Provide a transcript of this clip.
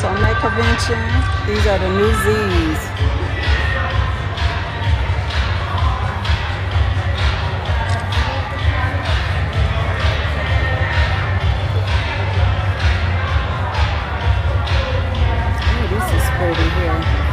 Soulmate Convention. These are the new Z's. Oh, this is pretty here.